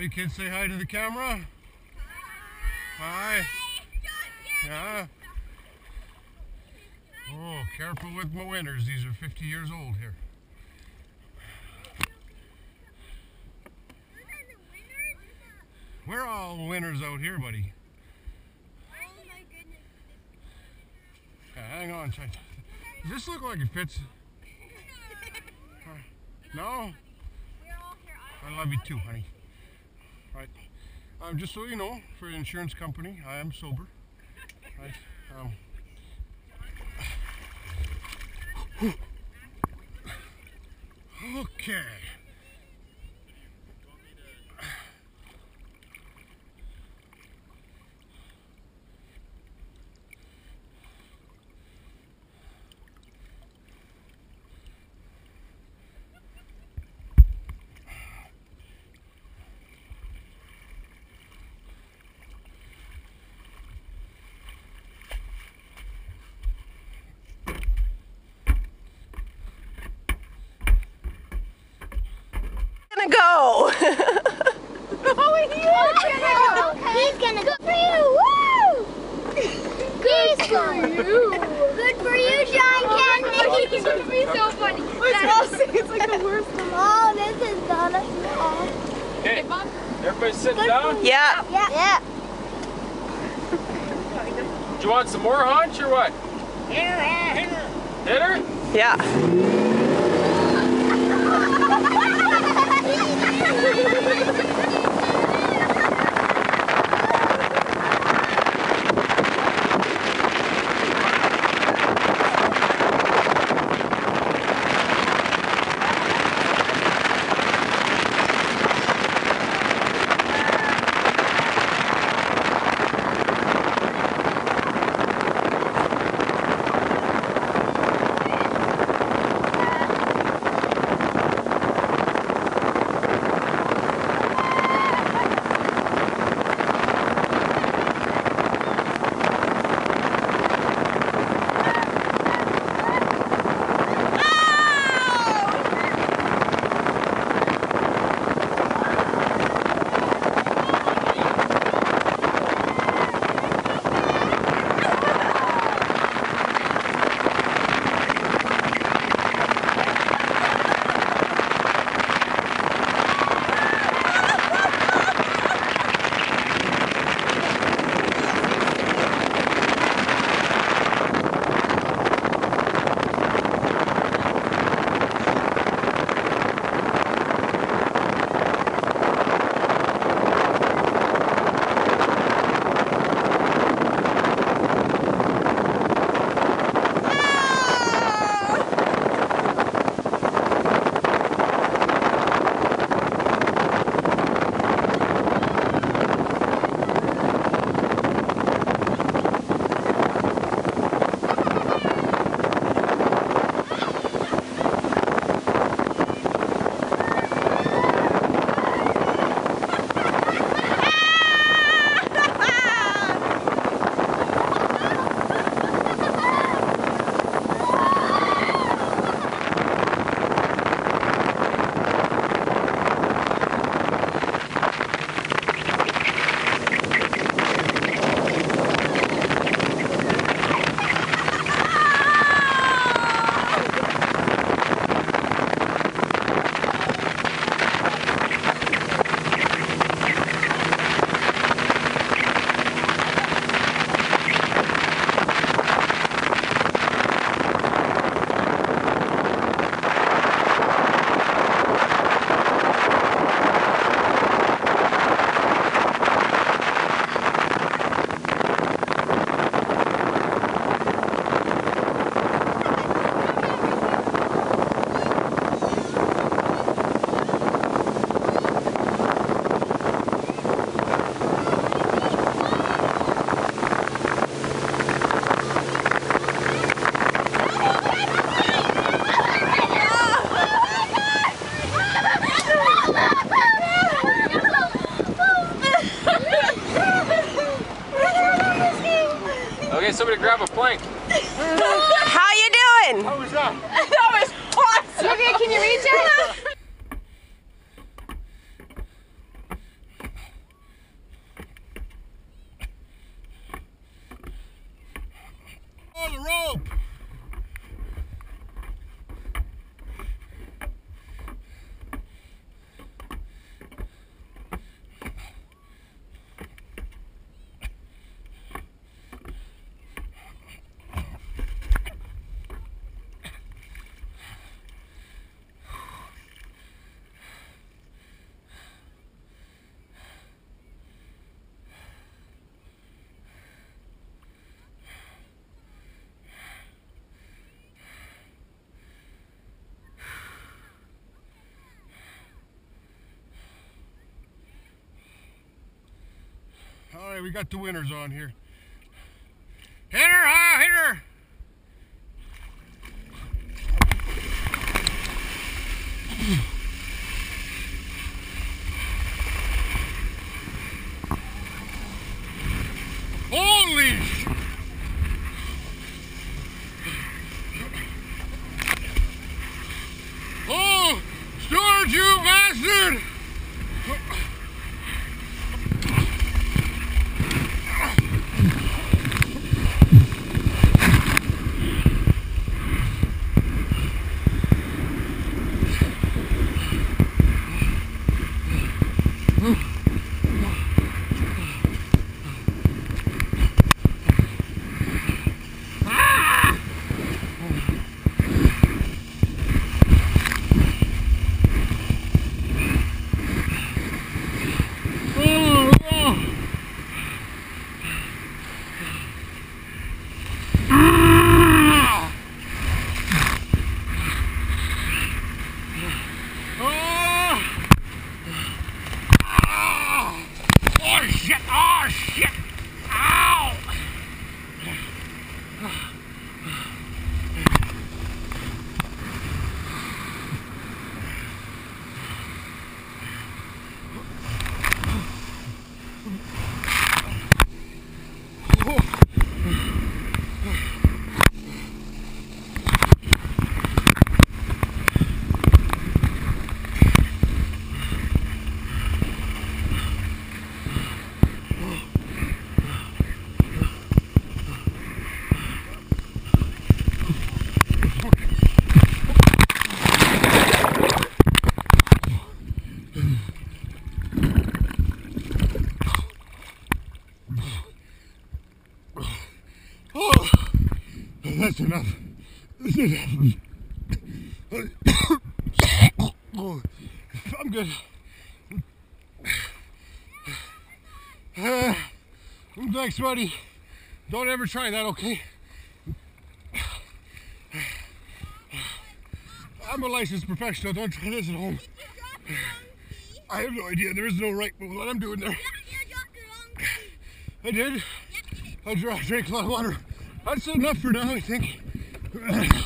Oh, you kids say hi to the camera? Hi. Yeah. Oh, careful with my winners. These are 50 years old here. We're all winners out here, buddy. Yeah, hang on. Does this look like it fits? No? I love you too, honey. Right. Um, just so you know, for an insurance company, I am sober. Right. Um, okay. gonna go. Oh, he's gonna go. He's gonna go for you. Woo! Good for you. Good for you, Sean Kennedy. It's gonna be so funny. it's like the worst. of Oh, this is gonna. Oh. Okay, everybody sitting down? Yeah. Yeah. Yeah. Do you want some more hunch or what? Hit her? Yeah. Awesome. Olivia, can you reach it? Oh, the rope! All right, we got the winners on here. Hit her, ah, hit her! Holy Oh, Stuart, you bastard! That's enough. I'm good. Uh, thanks, buddy. Don't ever try that, okay? I'm a licensed professional. Don't try this at home. I have no idea. There is no right with what I'm doing there. I did. I drank a lot of water. That's enough for now, I think.